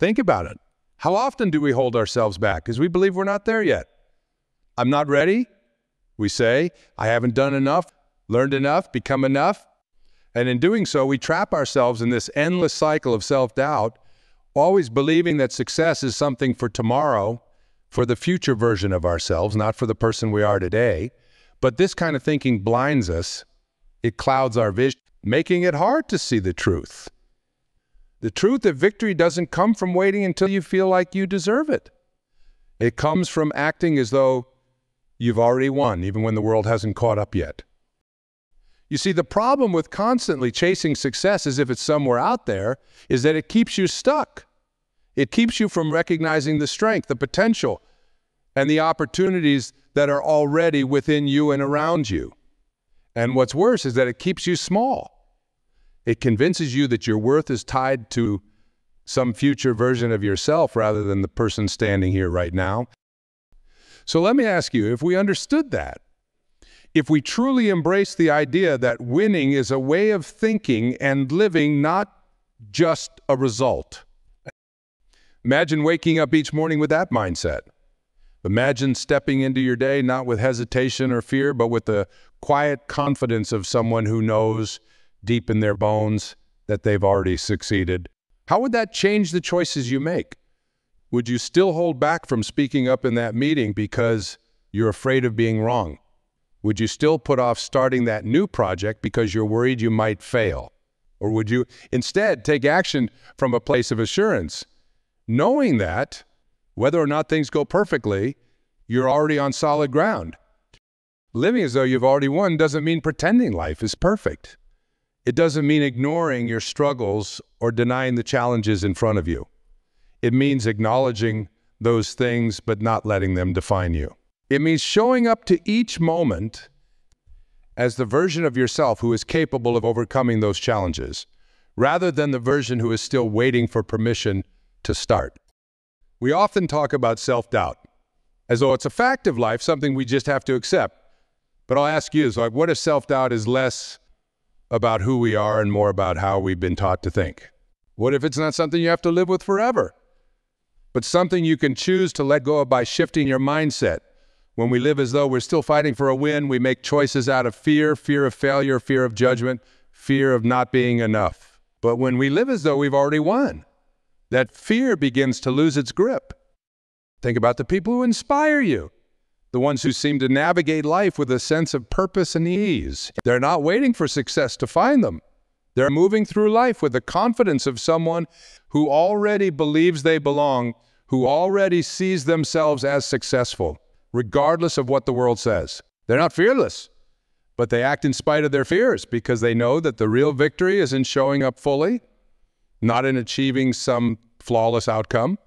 Think about it. How often do we hold ourselves back because we believe we're not there yet? I'm not ready, we say. I haven't done enough, learned enough, become enough. And in doing so, we trap ourselves in this endless cycle of self-doubt, always believing that success is something for tomorrow, for the future version of ourselves, not for the person we are today. But this kind of thinking blinds us. It clouds our vision, making it hard to see the truth. The truth that victory doesn't come from waiting until you feel like you deserve it. It comes from acting as though you've already won, even when the world hasn't caught up yet. You see, the problem with constantly chasing success as if it's somewhere out there is that it keeps you stuck. It keeps you from recognizing the strength, the potential, and the opportunities that are already within you and around you. And what's worse is that it keeps you small. It convinces you that your worth is tied to some future version of yourself rather than the person standing here right now. So let me ask you, if we understood that, if we truly embrace the idea that winning is a way of thinking and living, not just a result. Imagine waking up each morning with that mindset. Imagine stepping into your day not with hesitation or fear, but with the quiet confidence of someone who knows deep in their bones that they've already succeeded. How would that change the choices you make? Would you still hold back from speaking up in that meeting because you're afraid of being wrong? Would you still put off starting that new project because you're worried you might fail? Or would you instead take action from a place of assurance, knowing that whether or not things go perfectly, you're already on solid ground? Living as though you've already won doesn't mean pretending life is perfect. It doesn't mean ignoring your struggles or denying the challenges in front of you. It means acknowledging those things but not letting them define you. It means showing up to each moment as the version of yourself who is capable of overcoming those challenges, rather than the version who is still waiting for permission to start. We often talk about self-doubt, as though it's a fact of life, something we just have to accept. But I'll ask you, so what if self-doubt is less about who we are and more about how we've been taught to think? What if it's not something you have to live with forever, but something you can choose to let go of by shifting your mindset, when we live as though we're still fighting for a win, we make choices out of fear, fear of failure, fear of judgment, fear of not being enough. But when we live as though we've already won, that fear begins to lose its grip. Think about the people who inspire you, the ones who seem to navigate life with a sense of purpose and ease. They're not waiting for success to find them. They're moving through life with the confidence of someone who already believes they belong, who already sees themselves as successful regardless of what the world says. They're not fearless, but they act in spite of their fears because they know that the real victory is in showing up fully, not in achieving some flawless outcome.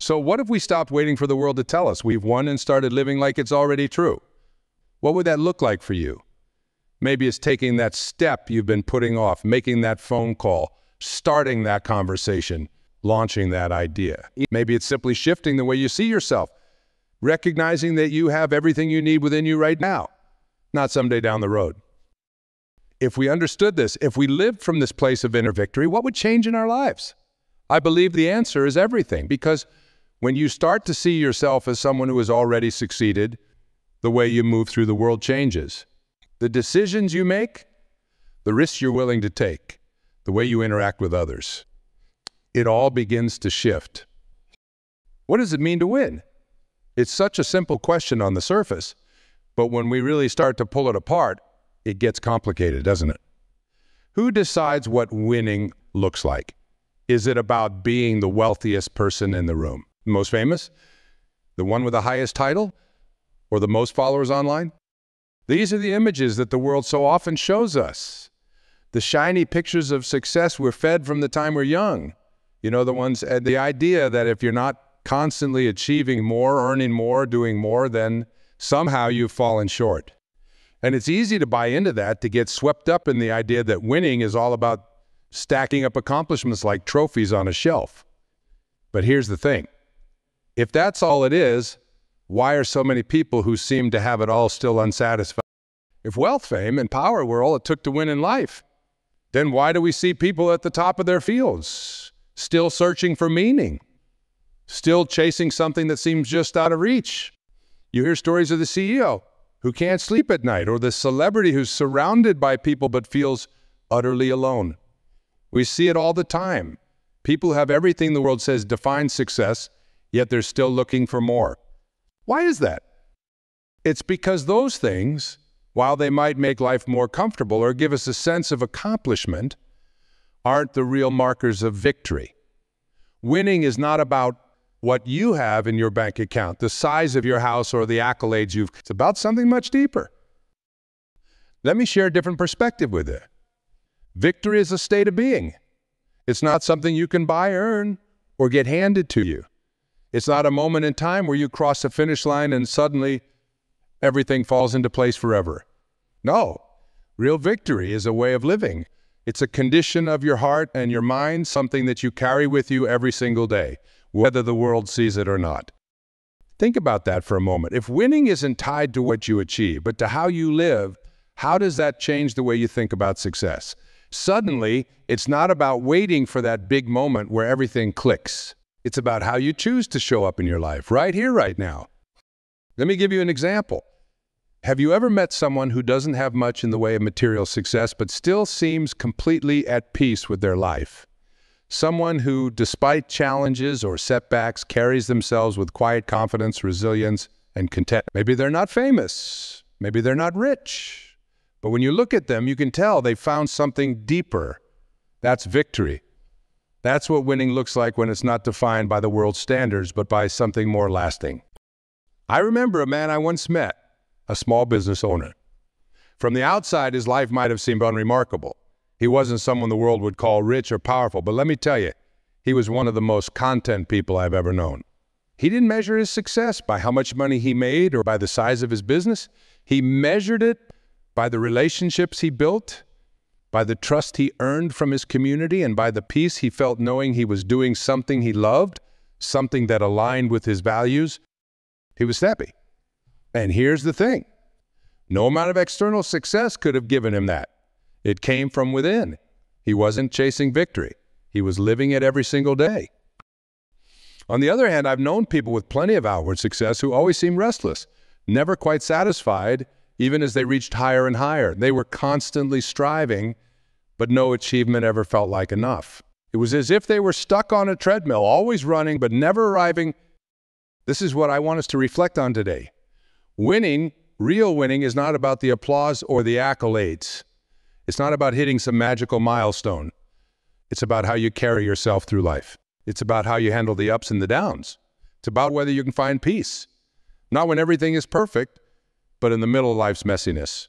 So what if we stopped waiting for the world to tell us we've won and started living like it's already true? What would that look like for you? Maybe it's taking that step you've been putting off, making that phone call, starting that conversation, launching that idea. Maybe it's simply shifting the way you see yourself, recognizing that you have everything you need within you right now, not someday down the road. If we understood this, if we lived from this place of inner victory, what would change in our lives? I believe the answer is everything, because when you start to see yourself as someone who has already succeeded, the way you move through the world changes. The decisions you make, the risks you're willing to take, the way you interact with others, it all begins to shift. What does it mean to win? It's such a simple question on the surface, but when we really start to pull it apart, it gets complicated, doesn't it? Who decides what winning looks like? Is it about being the wealthiest person in the room? Most famous? The one with the highest title? Or the most followers online? These are the images that the world so often shows us. The shiny pictures of success we're fed from the time we're young. You know, the ones, uh, the idea that if you're not constantly achieving more, earning more, doing more, then somehow you've fallen short. And it's easy to buy into that, to get swept up in the idea that winning is all about stacking up accomplishments like trophies on a shelf. But here's the thing. If that's all it is, why are so many people who seem to have it all still unsatisfied? If wealth, fame, and power were all it took to win in life, then why do we see people at the top of their fields still searching for meaning, still chasing something that seems just out of reach. You hear stories of the CEO who can't sleep at night or the celebrity who's surrounded by people but feels utterly alone. We see it all the time. People have everything the world says defines success, yet they're still looking for more. Why is that? It's because those things, while they might make life more comfortable or give us a sense of accomplishment, aren't the real markers of victory. Winning is not about what you have in your bank account, the size of your house, or the accolades you've. It's about something much deeper. Let me share a different perspective with you. Victory is a state of being. It's not something you can buy, earn, or get handed to you. It's not a moment in time where you cross the finish line and suddenly everything falls into place forever. No, real victory is a way of living. It's a condition of your heart and your mind, something that you carry with you every single day, whether the world sees it or not. Think about that for a moment. If winning isn't tied to what you achieve, but to how you live, how does that change the way you think about success? Suddenly, it's not about waiting for that big moment where everything clicks. It's about how you choose to show up in your life, right here, right now. Let me give you an example. Have you ever met someone who doesn't have much in the way of material success but still seems completely at peace with their life? Someone who, despite challenges or setbacks, carries themselves with quiet confidence, resilience, and content. Maybe they're not famous. Maybe they're not rich. But when you look at them, you can tell they found something deeper. That's victory. That's what winning looks like when it's not defined by the world's standards, but by something more lasting. I remember a man I once met, a small business owner. From the outside, his life might have seemed unremarkable. He wasn't someone the world would call rich or powerful, but let me tell you, he was one of the most content people I've ever known. He didn't measure his success by how much money he made or by the size of his business. He measured it by the relationships he built, by the trust he earned from his community, and by the peace he felt knowing he was doing something he loved, something that aligned with his values, he was happy. And here's the thing. No amount of external success could have given him that. It came from within. He wasn't chasing victory. He was living it every single day. On the other hand, I've known people with plenty of outward success who always seem restless, never quite satisfied, even as they reached higher and higher. They were constantly striving, but no achievement ever felt like enough. It was as if they were stuck on a treadmill, always running, but never arriving this is what I want us to reflect on today. Winning, real winning, is not about the applause or the accolades. It's not about hitting some magical milestone. It's about how you carry yourself through life. It's about how you handle the ups and the downs. It's about whether you can find peace. Not when everything is perfect, but in the middle of life's messiness.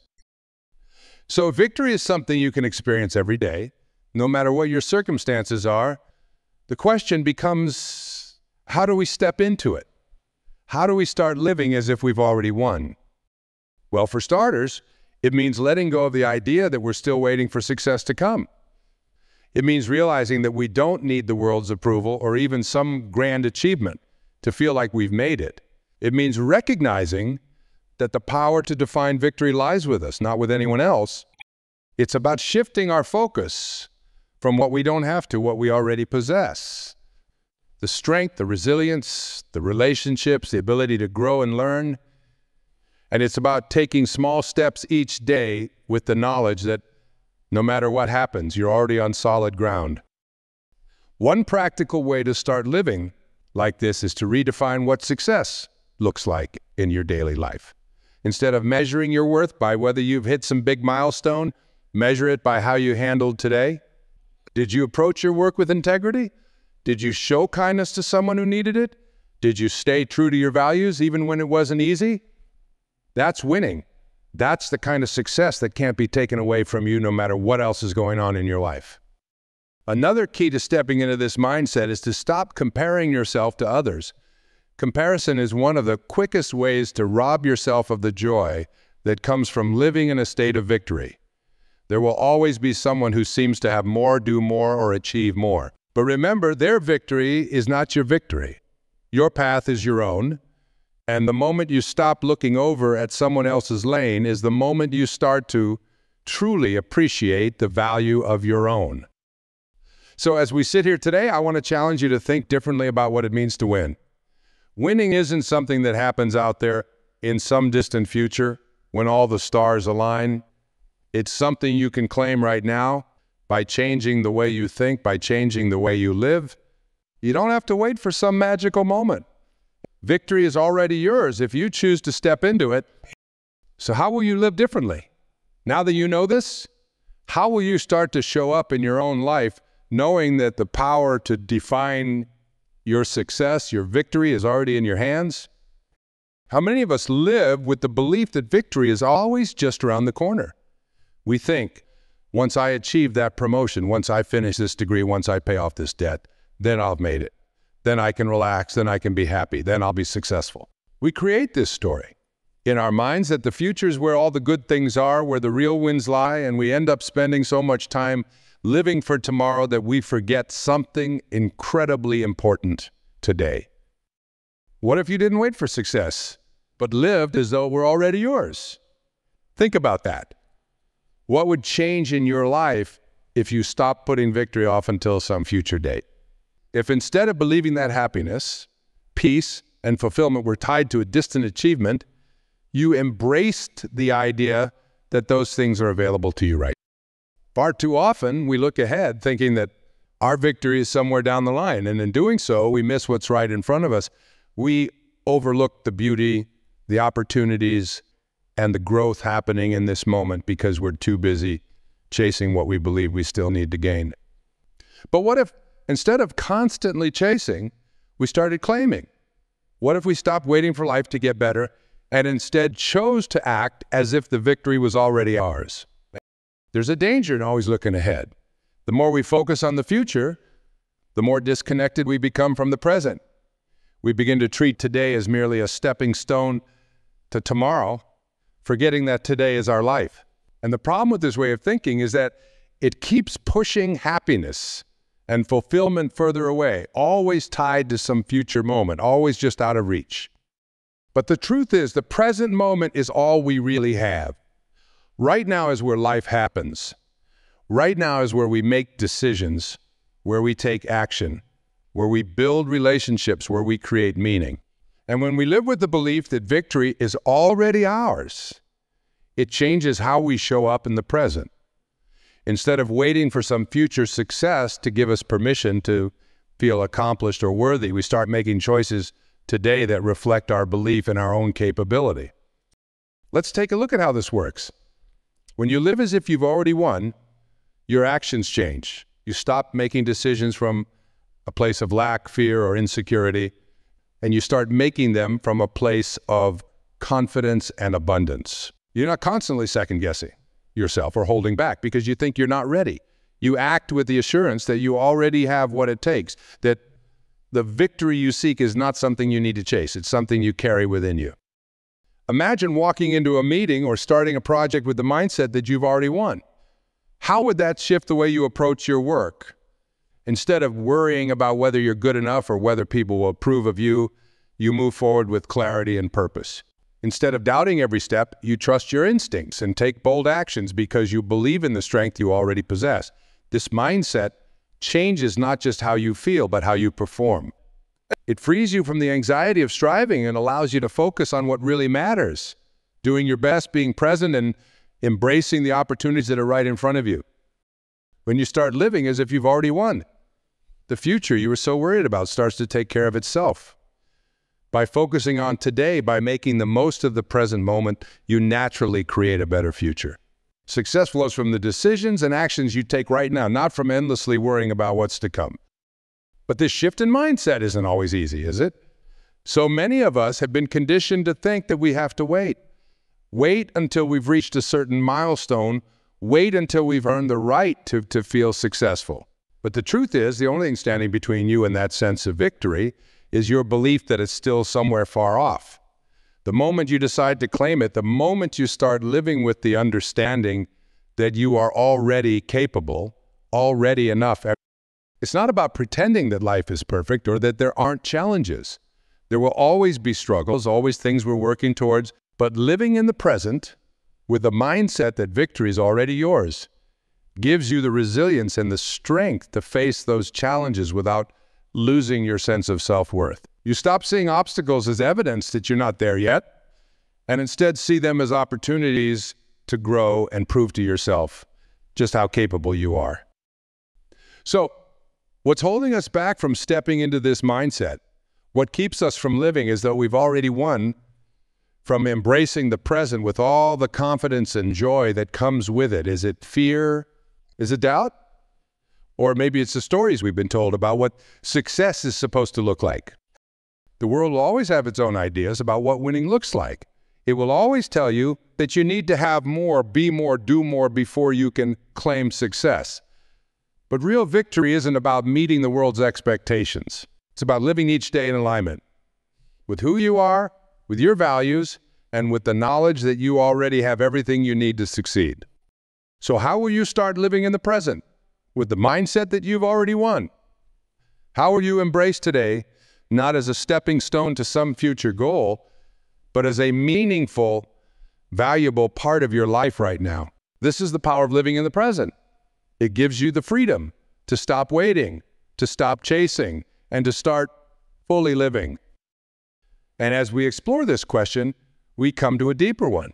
So victory is something you can experience every day, no matter what your circumstances are. The question becomes, how do we step into it? How do we start living as if we've already won? Well, for starters, it means letting go of the idea that we're still waiting for success to come. It means realizing that we don't need the world's approval or even some grand achievement to feel like we've made it. It means recognizing that the power to define victory lies with us, not with anyone else. It's about shifting our focus from what we don't have to what we already possess the strength, the resilience, the relationships, the ability to grow and learn. And it's about taking small steps each day with the knowledge that no matter what happens, you're already on solid ground. One practical way to start living like this is to redefine what success looks like in your daily life. Instead of measuring your worth by whether you've hit some big milestone, measure it by how you handled today. Did you approach your work with integrity? Did you show kindness to someone who needed it? Did you stay true to your values even when it wasn't easy? That's winning. That's the kind of success that can't be taken away from you no matter what else is going on in your life. Another key to stepping into this mindset is to stop comparing yourself to others. Comparison is one of the quickest ways to rob yourself of the joy that comes from living in a state of victory. There will always be someone who seems to have more, do more, or achieve more. But remember, their victory is not your victory. Your path is your own. And the moment you stop looking over at someone else's lane is the moment you start to truly appreciate the value of your own. So as we sit here today, I want to challenge you to think differently about what it means to win. Winning isn't something that happens out there in some distant future when all the stars align. It's something you can claim right now by changing the way you think, by changing the way you live. You don't have to wait for some magical moment. Victory is already yours if you choose to step into it. So how will you live differently? Now that you know this, how will you start to show up in your own life knowing that the power to define your success, your victory is already in your hands? How many of us live with the belief that victory is always just around the corner? We think, once I achieve that promotion, once I finish this degree, once I pay off this debt, then I've made it. Then I can relax, then I can be happy, then I'll be successful. We create this story in our minds that the future is where all the good things are, where the real wins lie, and we end up spending so much time living for tomorrow that we forget something incredibly important today. What if you didn't wait for success, but lived as though it were already yours? Think about that. What would change in your life if you stopped putting victory off until some future date? If instead of believing that happiness, peace, and fulfillment were tied to a distant achievement, you embraced the idea that those things are available to you right Far too often, we look ahead thinking that our victory is somewhere down the line, and in doing so, we miss what's right in front of us. We overlook the beauty, the opportunities, and the growth happening in this moment because we're too busy chasing what we believe we still need to gain. But what if, instead of constantly chasing, we started claiming? What if we stopped waiting for life to get better and instead chose to act as if the victory was already ours? There's a danger in always looking ahead. The more we focus on the future, the more disconnected we become from the present. We begin to treat today as merely a stepping stone to tomorrow, forgetting that today is our life. And the problem with this way of thinking is that it keeps pushing happiness and fulfillment further away, always tied to some future moment, always just out of reach. But the truth is, the present moment is all we really have. Right now is where life happens. Right now is where we make decisions, where we take action, where we build relationships, where we create meaning. And when we live with the belief that victory is already ours, it changes how we show up in the present. Instead of waiting for some future success to give us permission to feel accomplished or worthy, we start making choices today that reflect our belief in our own capability. Let's take a look at how this works. When you live as if you've already won, your actions change. You stop making decisions from a place of lack, fear, or insecurity, and you start making them from a place of confidence and abundance. You're not constantly second guessing yourself or holding back because you think you're not ready. You act with the assurance that you already have what it takes, that the victory you seek is not something you need to chase. It's something you carry within you. Imagine walking into a meeting or starting a project with the mindset that you've already won. How would that shift the way you approach your work? Instead of worrying about whether you're good enough or whether people will approve of you, you move forward with clarity and purpose. Instead of doubting every step, you trust your instincts and take bold actions because you believe in the strength you already possess. This mindset changes not just how you feel, but how you perform. It frees you from the anxiety of striving and allows you to focus on what really matters, doing your best, being present, and embracing the opportunities that are right in front of you. When you start living as if you've already won, the future you were so worried about starts to take care of itself. By focusing on today, by making the most of the present moment, you naturally create a better future. Success flows from the decisions and actions you take right now, not from endlessly worrying about what's to come. But this shift in mindset isn't always easy, is it? So many of us have been conditioned to think that we have to wait. Wait until we've reached a certain milestone. Wait until we've earned the right to, to feel successful. But the truth is, the only thing standing between you and that sense of victory is your belief that it's still somewhere far off. The moment you decide to claim it, the moment you start living with the understanding that you are already capable, already enough, it's not about pretending that life is perfect or that there aren't challenges. There will always be struggles, always things we're working towards, but living in the present with the mindset that victory is already yours gives you the resilience and the strength to face those challenges without losing your sense of self-worth. You stop seeing obstacles as evidence that you're not there yet, and instead see them as opportunities to grow and prove to yourself just how capable you are. So, what's holding us back from stepping into this mindset, what keeps us from living as though we've already won, from embracing the present with all the confidence and joy that comes with it? Is it fear? Is it doubt? Or maybe it's the stories we've been told about what success is supposed to look like. The world will always have its own ideas about what winning looks like. It will always tell you that you need to have more, be more, do more before you can claim success. But real victory isn't about meeting the world's expectations. It's about living each day in alignment with who you are, with your values, and with the knowledge that you already have everything you need to succeed. So how will you start living in the present? with the mindset that you've already won? How will you embrace today, not as a stepping stone to some future goal, but as a meaningful, valuable part of your life right now? This is the power of living in the present. It gives you the freedom to stop waiting, to stop chasing, and to start fully living. And as we explore this question, we come to a deeper one.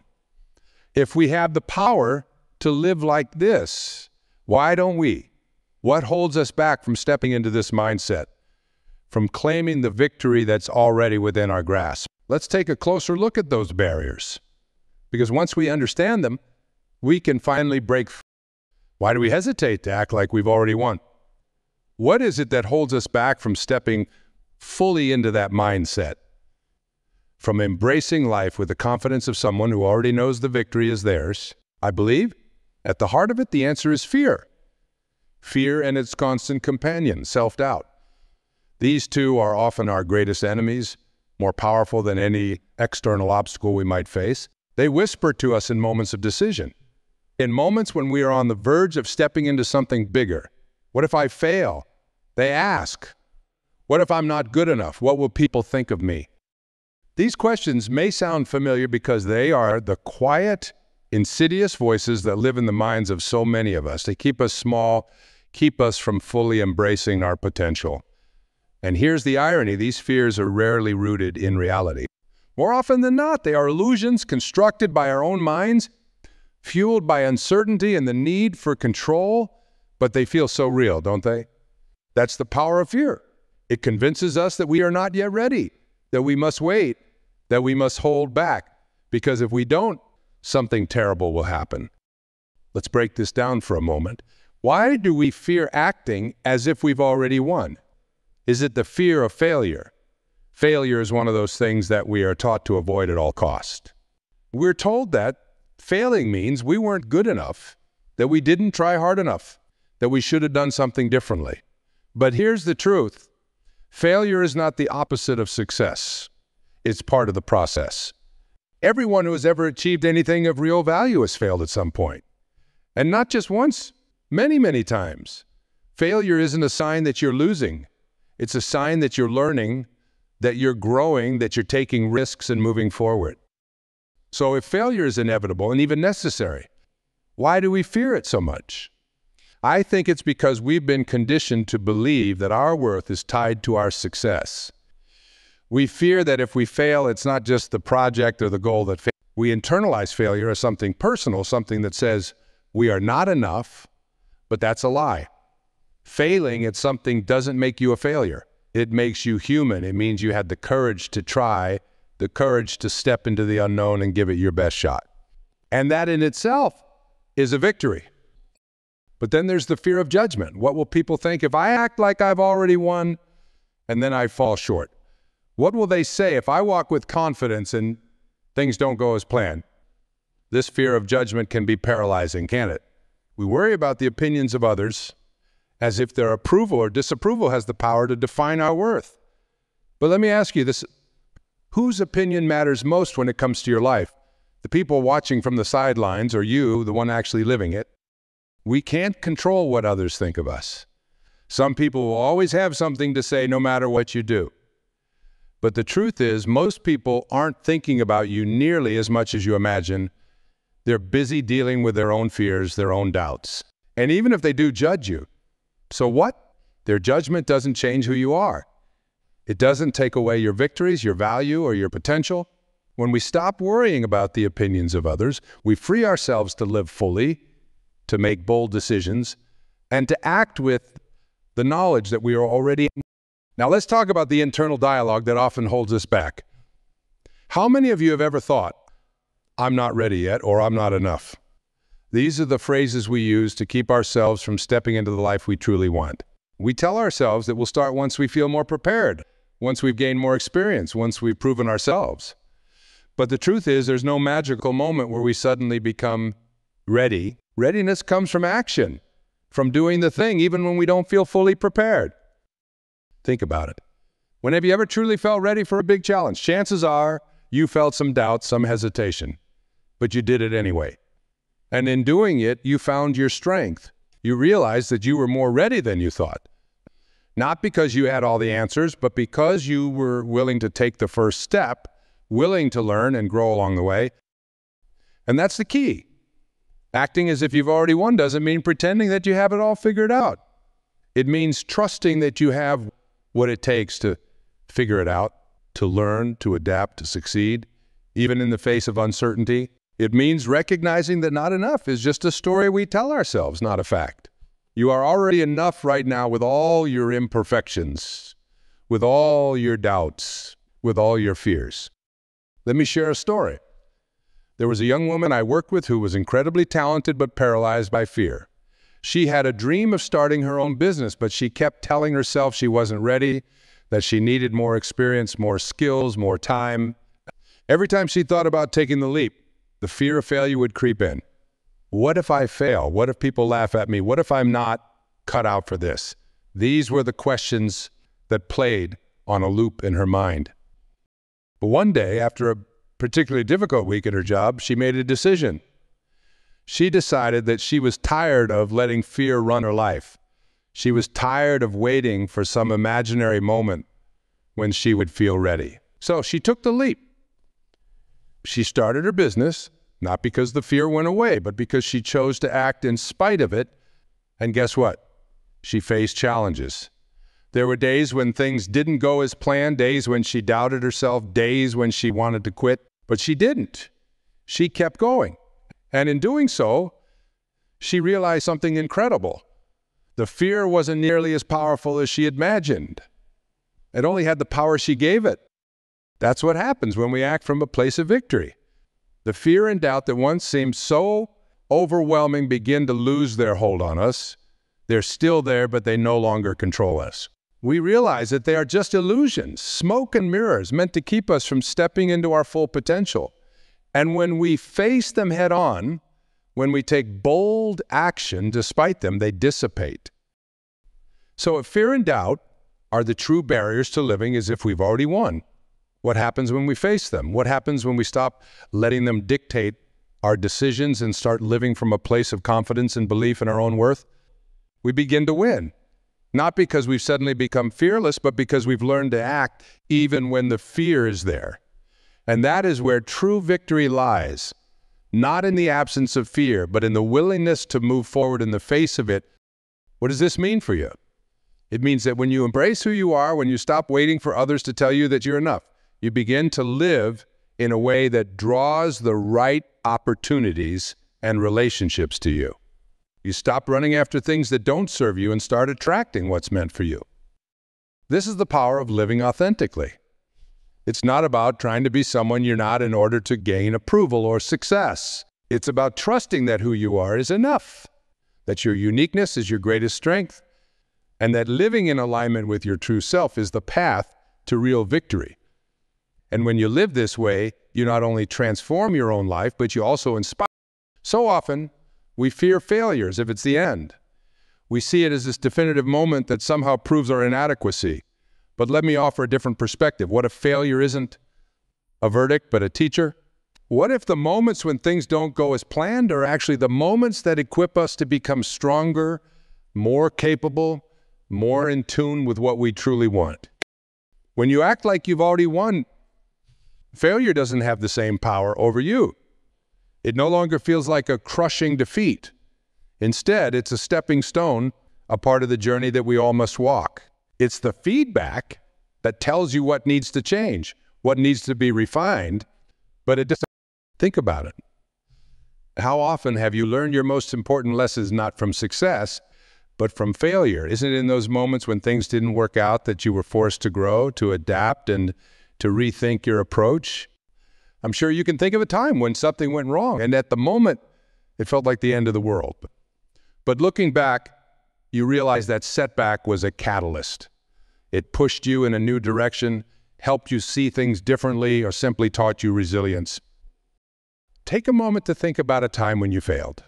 If we have the power to live like this, why don't we? What holds us back from stepping into this mindset? From claiming the victory that's already within our grasp? Let's take a closer look at those barriers. Because once we understand them, we can finally break. Why do we hesitate to act like we've already won? What is it that holds us back from stepping fully into that mindset? From embracing life with the confidence of someone who already knows the victory is theirs? I believe at the heart of it, the answer is fear. Fear and its constant companion, self-doubt. These two are often our greatest enemies, more powerful than any external obstacle we might face. They whisper to us in moments of decision. In moments when we are on the verge of stepping into something bigger. What if I fail? They ask. What if I'm not good enough? What will people think of me? These questions may sound familiar because they are the quiet insidious voices that live in the minds of so many of us. They keep us small, keep us from fully embracing our potential. And here's the irony, these fears are rarely rooted in reality. More often than not, they are illusions constructed by our own minds, fueled by uncertainty and the need for control, but they feel so real, don't they? That's the power of fear. It convinces us that we are not yet ready, that we must wait, that we must hold back, because if we don't, something terrible will happen. Let's break this down for a moment. Why do we fear acting as if we've already won? Is it the fear of failure? Failure is one of those things that we are taught to avoid at all cost. We're told that failing means we weren't good enough, that we didn't try hard enough, that we should have done something differently. But here's the truth. Failure is not the opposite of success. It's part of the process. Everyone who has ever achieved anything of real value has failed at some point. And not just once, many, many times. Failure isn't a sign that you're losing. It's a sign that you're learning, that you're growing, that you're taking risks and moving forward. So if failure is inevitable and even necessary, why do we fear it so much? I think it's because we've been conditioned to believe that our worth is tied to our success. We fear that if we fail, it's not just the project or the goal that fails. We internalize failure as something personal, something that says we are not enough, but that's a lie. Failing at something doesn't make you a failure. It makes you human. It means you had the courage to try, the courage to step into the unknown and give it your best shot. And that in itself is a victory. But then there's the fear of judgment. What will people think if I act like I've already won and then I fall short? What will they say if I walk with confidence and things don't go as planned? This fear of judgment can be paralyzing, can't it? We worry about the opinions of others as if their approval or disapproval has the power to define our worth. But let me ask you this, whose opinion matters most when it comes to your life? The people watching from the sidelines or you, the one actually living it? We can't control what others think of us. Some people will always have something to say no matter what you do. But the truth is, most people aren't thinking about you nearly as much as you imagine. They're busy dealing with their own fears, their own doubts. And even if they do judge you, so what? Their judgment doesn't change who you are. It doesn't take away your victories, your value, or your potential. When we stop worrying about the opinions of others, we free ourselves to live fully, to make bold decisions, and to act with the knowledge that we are already. Now let's talk about the internal dialogue that often holds us back. How many of you have ever thought, I'm not ready yet, or I'm not enough? These are the phrases we use to keep ourselves from stepping into the life we truly want. We tell ourselves that we'll start once we feel more prepared, once we've gained more experience, once we've proven ourselves. But the truth is, there's no magical moment where we suddenly become ready. Readiness comes from action, from doing the thing, even when we don't feel fully prepared. Think about it. When have you ever truly felt ready for a big challenge? Chances are you felt some doubt, some hesitation, but you did it anyway. And in doing it, you found your strength. You realized that you were more ready than you thought. Not because you had all the answers, but because you were willing to take the first step, willing to learn and grow along the way. And that's the key. Acting as if you've already won doesn't mean pretending that you have it all figured out. It means trusting that you have what it takes to figure it out, to learn, to adapt, to succeed, even in the face of uncertainty. It means recognizing that not enough is just a story we tell ourselves, not a fact. You are already enough right now with all your imperfections, with all your doubts, with all your fears. Let me share a story. There was a young woman I worked with who was incredibly talented but paralyzed by fear. She had a dream of starting her own business, but she kept telling herself she wasn't ready, that she needed more experience, more skills, more time. Every time she thought about taking the leap, the fear of failure would creep in. What if I fail? What if people laugh at me? What if I'm not cut out for this? These were the questions that played on a loop in her mind. But one day, after a particularly difficult week at her job, she made a decision. She decided that she was tired of letting fear run her life. She was tired of waiting for some imaginary moment when she would feel ready. So she took the leap. She started her business not because the fear went away, but because she chose to act in spite of it. And guess what? She faced challenges. There were days when things didn't go as planned, days when she doubted herself, days when she wanted to quit, but she didn't. She kept going. And in doing so, she realized something incredible. The fear wasn't nearly as powerful as she imagined. It only had the power she gave it. That's what happens when we act from a place of victory. The fear and doubt that once seemed so overwhelming begin to lose their hold on us. They're still there, but they no longer control us. We realize that they are just illusions, smoke and mirrors meant to keep us from stepping into our full potential. And when we face them head on, when we take bold action despite them, they dissipate. So if fear and doubt are the true barriers to living as if we've already won, what happens when we face them? What happens when we stop letting them dictate our decisions and start living from a place of confidence and belief in our own worth? We begin to win. Not because we've suddenly become fearless, but because we've learned to act even when the fear is there. And that is where true victory lies. Not in the absence of fear, but in the willingness to move forward in the face of it. What does this mean for you? It means that when you embrace who you are, when you stop waiting for others to tell you that you're enough, you begin to live in a way that draws the right opportunities and relationships to you. You stop running after things that don't serve you and start attracting what's meant for you. This is the power of living authentically. It's not about trying to be someone you're not in order to gain approval or success. It's about trusting that who you are is enough, that your uniqueness is your greatest strength, and that living in alignment with your true self is the path to real victory. And when you live this way, you not only transform your own life, but you also inspire. So often, we fear failures if it's the end. We see it as this definitive moment that somehow proves our inadequacy. But let me offer a different perspective. What if failure isn't a verdict, but a teacher? What if the moments when things don't go as planned are actually the moments that equip us to become stronger, more capable, more in tune with what we truly want? When you act like you've already won, Failure doesn't have the same power over you. It no longer feels like a crushing defeat. Instead, it's a stepping stone, a part of the journey that we all must walk. It's the feedback that tells you what needs to change, what needs to be refined, but it doesn't. Think about it. How often have you learned your most important lessons not from success, but from failure? Isn't it in those moments when things didn't work out that you were forced to grow, to adapt, and to rethink your approach? I'm sure you can think of a time when something went wrong, and at the moment, it felt like the end of the world. But looking back, you realize that setback was a catalyst. It pushed you in a new direction, helped you see things differently, or simply taught you resilience. Take a moment to think about a time when you failed.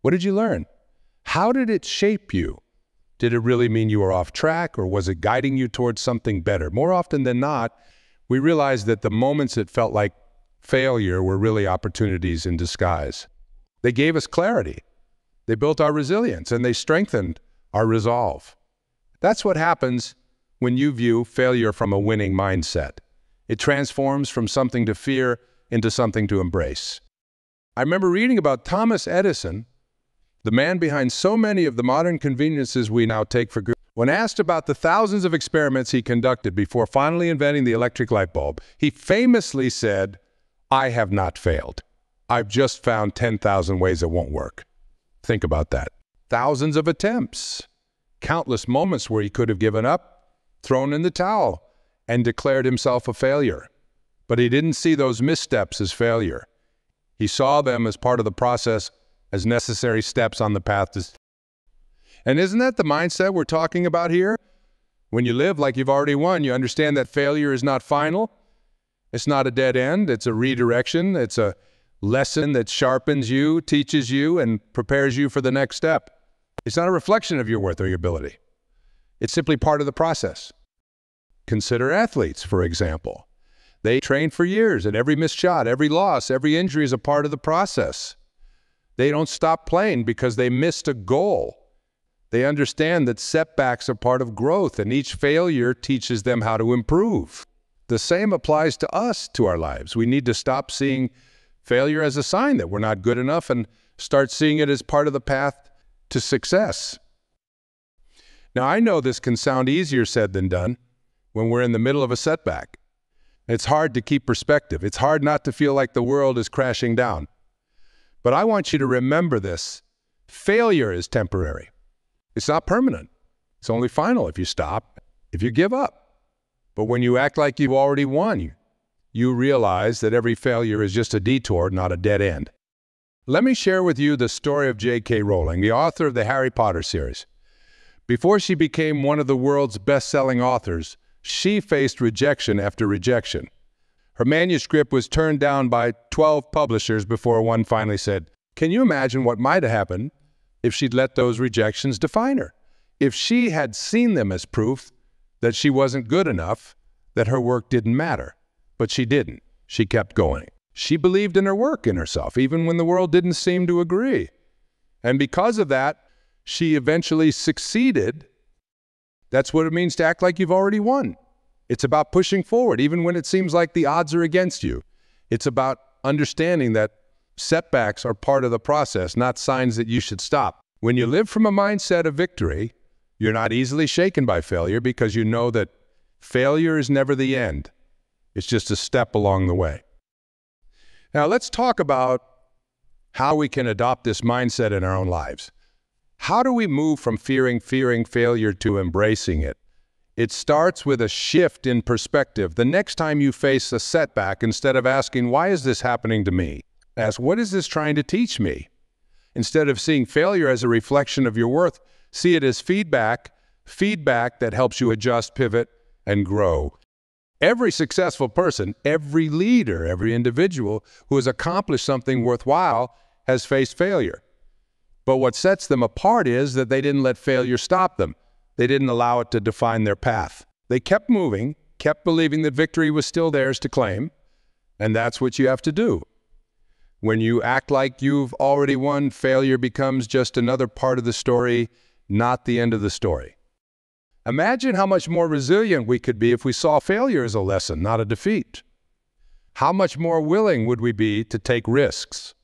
What did you learn? How did it shape you? Did it really mean you were off track, or was it guiding you towards something better? More often than not, we realized that the moments that felt like failure were really opportunities in disguise. They gave us clarity. They built our resilience, and they strengthened our resolve. That's what happens when you view failure from a winning mindset. It transforms from something to fear into something to embrace. I remember reading about Thomas Edison, the man behind so many of the modern conveniences we now take for granted. When asked about the thousands of experiments he conducted before finally inventing the electric light bulb, he famously said, I have not failed. I've just found 10,000 ways it won't work. Think about that. Thousands of attempts, countless moments where he could have given up, thrown in the towel, and declared himself a failure. But he didn't see those missteps as failure. He saw them as part of the process, as necessary steps on the path to. And isn't that the mindset we're talking about here? When you live like you've already won, you understand that failure is not final. It's not a dead end. It's a redirection. It's a lesson that sharpens you, teaches you, and prepares you for the next step. It's not a reflection of your worth or your ability. It's simply part of the process. Consider athletes, for example. They train for years, and every missed shot, every loss, every injury is a part of the process. They don't stop playing because they missed a goal. They understand that setbacks are part of growth, and each failure teaches them how to improve. The same applies to us, to our lives. We need to stop seeing failure as a sign that we're not good enough and start seeing it as part of the path to success. Now, I know this can sound easier said than done when we're in the middle of a setback. It's hard to keep perspective. It's hard not to feel like the world is crashing down. But I want you to remember this. Failure is temporary. It's not permanent. It's only final if you stop, if you give up. But when you act like you've already won, you realize that every failure is just a detour, not a dead end. Let me share with you the story of J.K. Rowling, the author of the Harry Potter series. Before she became one of the world's best-selling authors, she faced rejection after rejection. Her manuscript was turned down by 12 publishers before one finally said, Can you imagine what might have happened if she'd let those rejections define her? If she had seen them as proof that she wasn't good enough, that her work didn't matter. But she didn't. She kept going. She believed in her work, in herself, even when the world didn't seem to agree. And because of that, she eventually succeeded that's what it means to act like you've already won. It's about pushing forward, even when it seems like the odds are against you. It's about understanding that setbacks are part of the process, not signs that you should stop. When you live from a mindset of victory, you're not easily shaken by failure because you know that failure is never the end. It's just a step along the way. Now, let's talk about how we can adopt this mindset in our own lives. How do we move from fearing, fearing failure to embracing it? It starts with a shift in perspective. The next time you face a setback, instead of asking, why is this happening to me? Ask, what is this trying to teach me? Instead of seeing failure as a reflection of your worth, see it as feedback, feedback that helps you adjust, pivot, and grow. Every successful person, every leader, every individual who has accomplished something worthwhile has faced failure. But what sets them apart is that they didn't let failure stop them. They didn't allow it to define their path. They kept moving, kept believing that victory was still theirs to claim, and that's what you have to do. When you act like you've already won, failure becomes just another part of the story, not the end of the story. Imagine how much more resilient we could be if we saw failure as a lesson, not a defeat. How much more willing would we be to take risks?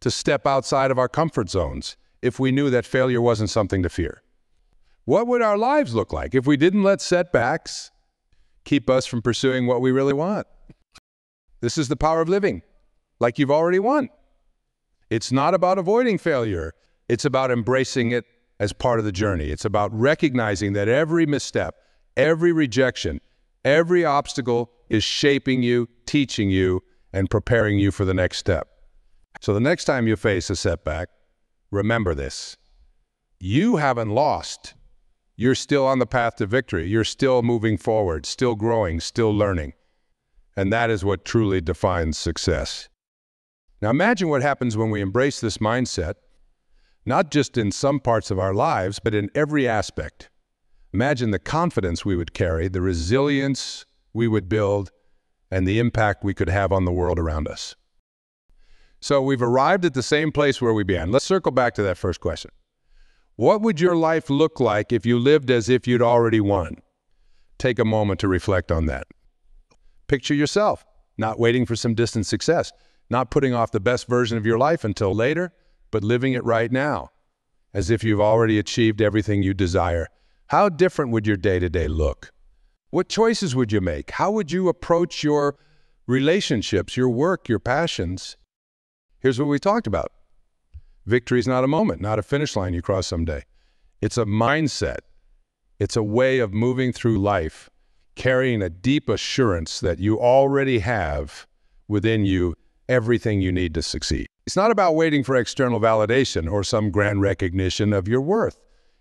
to step outside of our comfort zones if we knew that failure wasn't something to fear? What would our lives look like if we didn't let setbacks keep us from pursuing what we really want? This is the power of living, like you've already won. It's not about avoiding failure. It's about embracing it as part of the journey. It's about recognizing that every misstep, every rejection, every obstacle is shaping you, teaching you, and preparing you for the next step. So the next time you face a setback, remember this. You haven't lost. You're still on the path to victory. You're still moving forward, still growing, still learning. And that is what truly defines success. Now imagine what happens when we embrace this mindset, not just in some parts of our lives, but in every aspect. Imagine the confidence we would carry, the resilience we would build, and the impact we could have on the world around us. So we've arrived at the same place where we began. Let's circle back to that first question. What would your life look like if you lived as if you'd already won? Take a moment to reflect on that. Picture yourself, not waiting for some distant success, not putting off the best version of your life until later, but living it right now, as if you've already achieved everything you desire. How different would your day-to-day -day look? What choices would you make? How would you approach your relationships, your work, your passions? Here's what we talked about. Victory is not a moment, not a finish line you cross someday. It's a mindset. It's a way of moving through life, carrying a deep assurance that you already have within you everything you need to succeed. It's not about waiting for external validation or some grand recognition of your worth.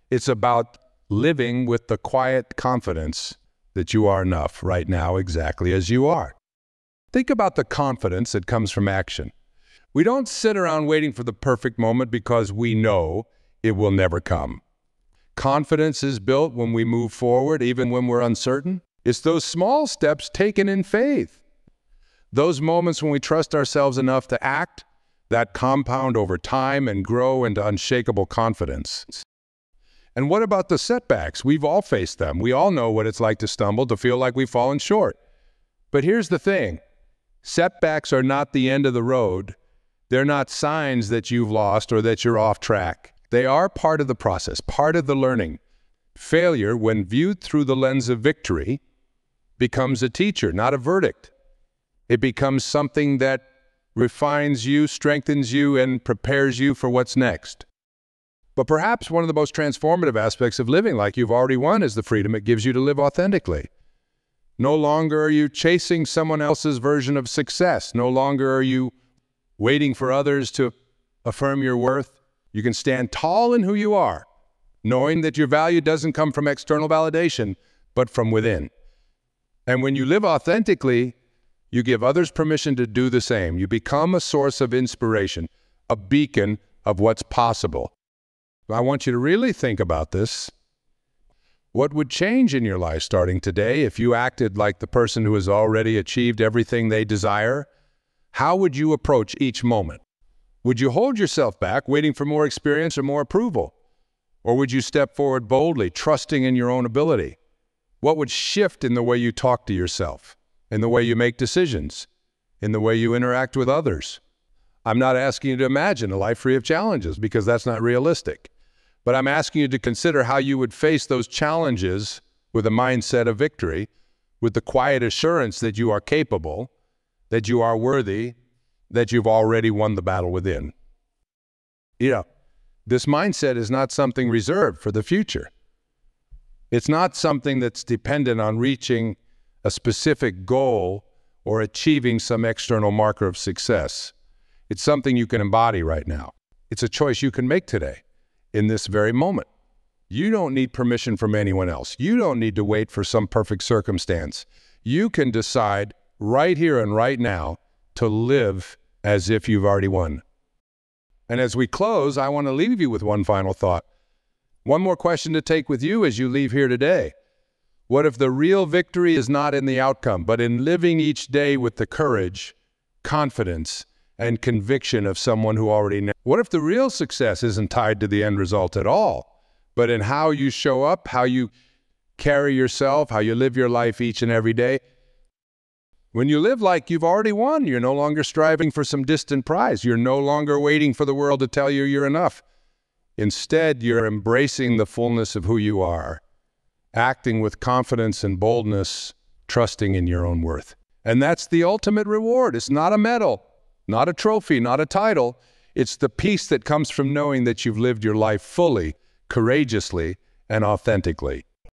It's about living with the quiet confidence that you are enough right now exactly as you are. Think about the confidence that comes from action. We don't sit around waiting for the perfect moment because we know it will never come. Confidence is built when we move forward, even when we're uncertain. It's those small steps taken in faith. Those moments when we trust ourselves enough to act, that compound over time and grow into unshakable confidence. And what about the setbacks? We've all faced them. We all know what it's like to stumble, to feel like we've fallen short. But here's the thing. Setbacks are not the end of the road. They're not signs that you've lost or that you're off track. They are part of the process, part of the learning. Failure, when viewed through the lens of victory, becomes a teacher, not a verdict. It becomes something that refines you, strengthens you, and prepares you for what's next. But perhaps one of the most transformative aspects of living like you've already won is the freedom it gives you to live authentically. No longer are you chasing someone else's version of success. No longer are you waiting for others to affirm your worth. You can stand tall in who you are, knowing that your value doesn't come from external validation, but from within. And when you live authentically, you give others permission to do the same. You become a source of inspiration, a beacon of what's possible. I want you to really think about this. What would change in your life starting today if you acted like the person who has already achieved everything they desire how would you approach each moment? Would you hold yourself back, waiting for more experience or more approval? Or would you step forward boldly, trusting in your own ability? What would shift in the way you talk to yourself, in the way you make decisions, in the way you interact with others? I'm not asking you to imagine a life free of challenges because that's not realistic. But I'm asking you to consider how you would face those challenges with a mindset of victory, with the quiet assurance that you are capable, that you are worthy, that you've already won the battle within. You know, this mindset is not something reserved for the future. It's not something that's dependent on reaching a specific goal or achieving some external marker of success. It's something you can embody right now. It's a choice you can make today, in this very moment. You don't need permission from anyone else. You don't need to wait for some perfect circumstance. You can decide right here and right now to live as if you've already won. And as we close, I want to leave you with one final thought. One more question to take with you as you leave here today. What if the real victory is not in the outcome, but in living each day with the courage, confidence, and conviction of someone who already knows? What if the real success isn't tied to the end result at all, but in how you show up, how you carry yourself, how you live your life each and every day, when you live like you've already won, you're no longer striving for some distant prize. You're no longer waiting for the world to tell you you're enough. Instead, you're embracing the fullness of who you are, acting with confidence and boldness, trusting in your own worth. And that's the ultimate reward. It's not a medal, not a trophy, not a title. It's the peace that comes from knowing that you've lived your life fully, courageously, and authentically.